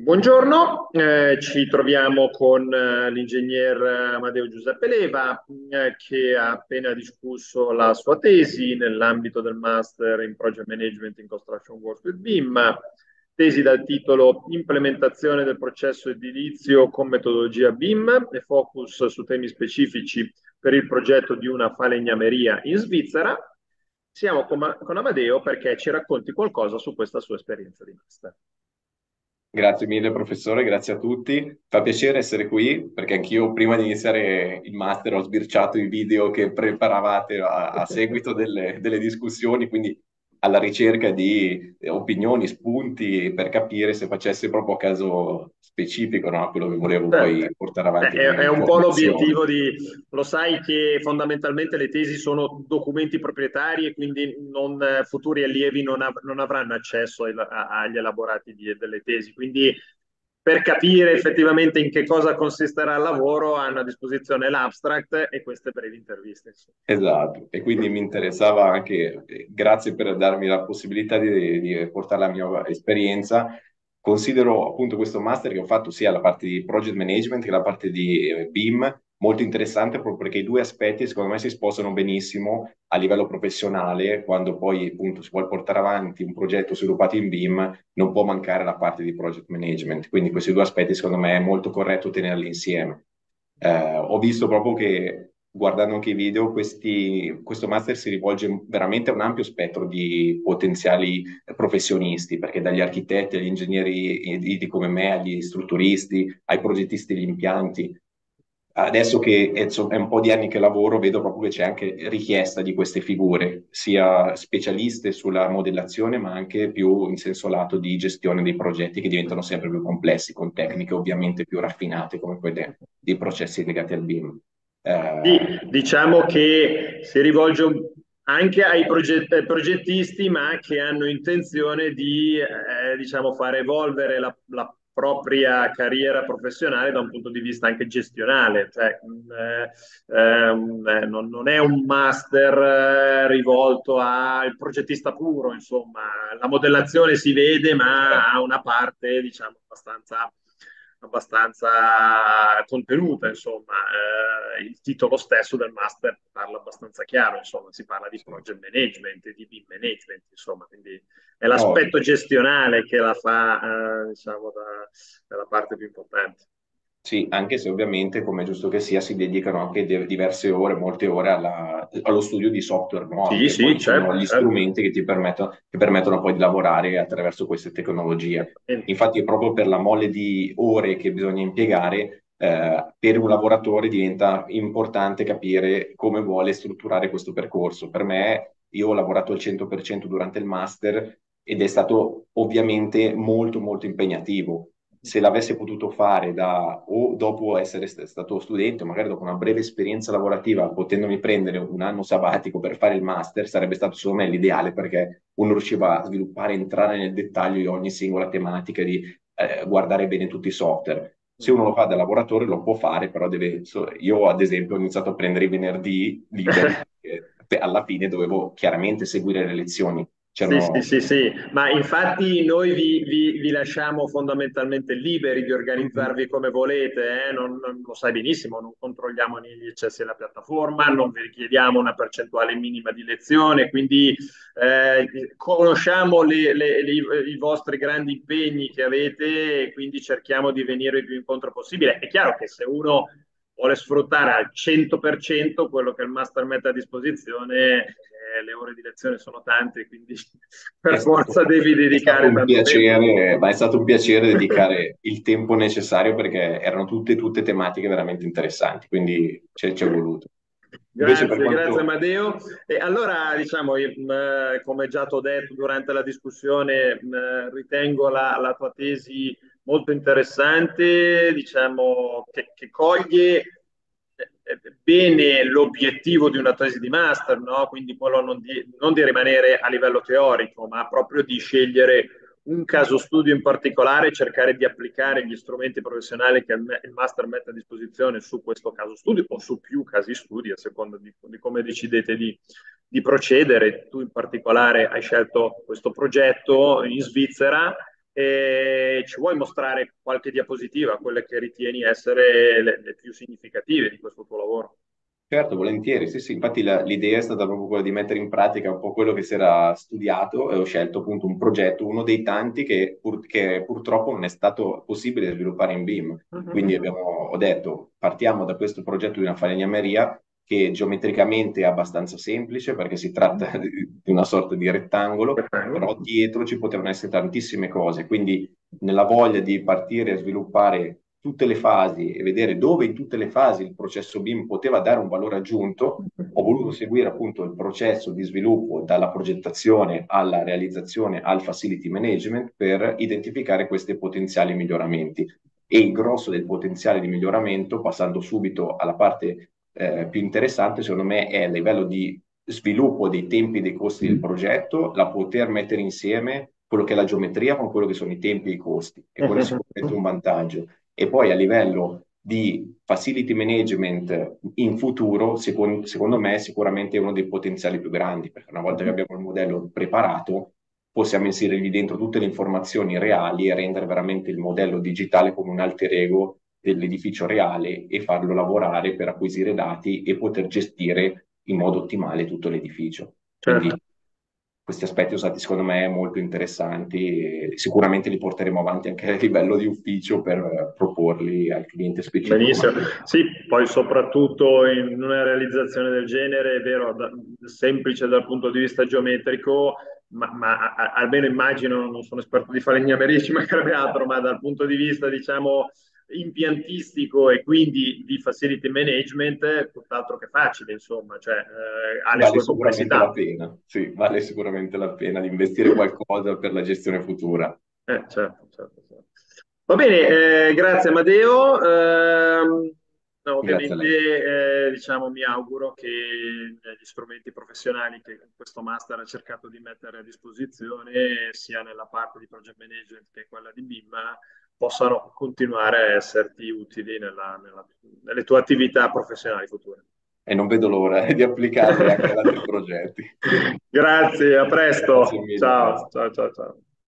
Buongiorno, eh, ci troviamo con eh, l'ingegner Amadeo Giuseppe Leva eh, che ha appena discusso la sua tesi nell'ambito del Master in Project Management in Construction Works with BIM, tesi dal titolo Implementazione del processo edilizio con metodologia BIM e focus su temi specifici per il progetto di una falegnameria in Svizzera. Siamo con, con Amadeo perché ci racconti qualcosa su questa sua esperienza di Master. Grazie mille professore, grazie a tutti. Fa piacere essere qui perché anch'io prima di iniziare il master ho sbirciato i video che preparavate a, a seguito delle, delle discussioni, quindi alla ricerca di opinioni, spunti per capire se facesse proprio caso specifico no? quello che volevo poi portare avanti. È, è un po' l'obiettivo di, lo sai che fondamentalmente le tesi sono documenti proprietari e quindi non, futuri allievi non, av- non avranno accesso ai, a, agli elaborati di, delle tesi, quindi per capire effettivamente in che cosa consisterà il lavoro hanno a disposizione l'abstract e queste brevi interviste. Esatto, e quindi mi interessava anche, eh, grazie per darmi la possibilità di, di portare la mia esperienza, considero appunto questo master che ho fatto sia la parte di project management che la parte di eh, BIM molto interessante proprio perché i due aspetti secondo me si sposano benissimo a livello professionale quando poi appunto si vuole portare avanti un progetto sviluppato in BIM non può mancare la parte di project management. Quindi questi due aspetti secondo me è molto corretto tenerli insieme. Eh, ho visto proprio che guardando anche i video questi, questo master si rivolge veramente a un ampio spettro di potenziali professionisti perché dagli architetti agli ingegneri di, come me agli strutturisti ai progettisti degli impianti adesso che è, un po' di anni che lavoro, vedo proprio che c'è anche richiesta di queste figure, sia specialiste sulla modellazione, ma anche più in senso lato di gestione dei progetti che diventano sempre più complessi, con tecniche ovviamente più raffinate come quelle dei processi legati al BIM. Eh... Sì, diciamo che si rivolge anche ai proget- progettisti, ma che hanno intenzione di eh, diciamo, far evolvere la, la propria carriera professionale da un punto di vista anche gestionale, cioè eh, eh, non, non, è un master eh, rivolto al progettista puro, insomma, la modellazione si vede, ma ha una parte, diciamo, abbastanza abbastanza contenuta, insomma, eh, il titolo stesso del master parla abbastanza chiaro, insomma, si parla di project management, di BIM management, insomma, quindi è l'aspetto gestionale che la fa, eh, diciamo, da, dalla parte più importante. Sì, anche se ovviamente, come è giusto che sia, si dedicano anche diverse ore, molte ore alla, allo studio di software nuovi. Sì, sì, certo, gli certo. strumenti che ti permettono, che permettono poi di lavorare attraverso queste tecnologie. Infatti, proprio per la mole di ore che bisogna impiegare, eh, per un lavoratore diventa importante capire come vuole strutturare questo percorso. Per me, io ho lavorato al 100% durante il master ed è stato ovviamente molto, molto impegnativo se l'avesse potuto fare da, o dopo essere stato studente, magari dopo una breve esperienza lavorativa, potendomi prendere un anno sabbatico per fare il master, sarebbe stato secondo me l'ideale perché uno riusciva a sviluppare, entrare nel dettaglio di ogni singola tematica, di eh, guardare bene tutti i software. Se uno lo fa da lavoratore lo può fare, però deve... Io ad esempio ho iniziato a prendere i venerdì liberi, alla fine dovevo chiaramente seguire le lezioni sì, sì, sì, sì, ma infatti noi vi, vi, vi, lasciamo fondamentalmente liberi di organizzarvi mm-hmm. come volete, eh? non, non, lo sai benissimo, non controlliamo gli eccessi della piattaforma, non vi richiediamo una percentuale minima di lezione, quindi eh, conosciamo le, le, le, i vostri grandi impegni che avete e quindi cerchiamo di venire il più incontro possibile. È chiaro che se uno vuole sfruttare al 100% quello che il master mette a disposizione, eh, le ore di lezione sono tante, quindi per è forza stato, devi dedicare tanto piacere, tempo. Ma è stato un piacere dedicare il tempo necessario perché erano tutte, tutte tematiche veramente interessanti, quindi ci è voluto. Grazie, quanto... grazie Amadeo. E allora, diciamo, io, mh, come già ti ho detto durante la discussione, mh, ritengo la, la tua tesi molto interessante, diciamo, che, che coglie eh, bene l'obiettivo di una tesi di master, no? quindi quello non di, non di, rimanere a livello teorico, ma proprio di scegliere un caso studio in particolare e cercare di applicare gli strumenti professionali che il master mette a disposizione su questo caso studio o su più casi studio, a seconda di, di come decidete di, di procedere. Tu in particolare hai scelto questo progetto in Svizzera E ci vuoi mostrare qualche diapositiva, quelle che ritieni essere le, le più significative di questo tuo lavoro? Certo, volentieri, sì, sì, infatti la- l'idea è stata proprio quella di mettere in pratica un po' quello che si era studiato e ho scelto appunto un progetto, uno dei tanti che, pur- che purtroppo non è stato possibile sviluppare in BIM. Quindi Mhm. abbiamo, ho detto, partiamo da questo progetto di una falegnameria che geometricamente è abbastanza semplice perché si tratta di di una sorta di rettangolo, però dietro ci potevano essere tantissime cose, quindi nella voglia di partire a sviluppare tutte le fasi e vedere dove in tutte le fasi il processo BIM poteva dare un valore aggiunto, ho voluto seguire appunto il processo di sviluppo dalla progettazione alla realizzazione al facility management per identificare questi potenziali miglioramenti. E il grosso del potenziale di miglioramento, passando subito alla parte eh, più interessante, secondo me, è a livello di sviluppo dei tempi e dei costi del progetto, la poter mettere insieme quello che è la geometria con quello che sono i tempi e i costi. E quello è sicuramente un vantaggio. E poi a livello di facility management in futuro, secondo, secondo me, sicuramente è uno dei potenziali più grandi, perché una volta che abbiamo il modello preparato, possiamo inserirgli dentro tutte le informazioni reali e rendere veramente il modello digitale come un alter ego dell'edificio reale e farlo lavorare per acquisire dati e poter gestire in modo ottimale tutto l'edificio. Quindi Certo. questi aspetti usati secondo me molto interessanti e sicuramente li porteremo avanti anche a livello di ufficio per proporli al cliente specifico. Benissimo. Sì, poi soprattutto in una realizzazione del genere, è vero, da- semplice dal punto di vista geometrico, ma, ma a- almeno immagino, non sono esperto di falegnameria, ci mancherebbe altro, ma dal punto di vista, diciamo, impiantistico e quindi di facility management, tutt'altro che facile, insomma, cioè eh, ha le Vale sue sicuramente la complessità. pena, sì, vale sicuramente la pena di investire qualcosa per la gestione futura. Eh, certo, certo, certo. Va bene, eh, grazie Amadeo. Ehm, no, Grazie a ovviamente, eh, diciamo, mi auguro che gli strumenti professionali che questo master ha cercato di mettere a disposizione, sia nella parte di project management che quella di BIM, possano continuare a esserti utili nella- nella- nelle tue attività professionali future. E non vedo l'ora di applicarli anche ad altri progetti. Grazie, a Grazie presto. mille, a Ciao, ciao, ciao, ciao.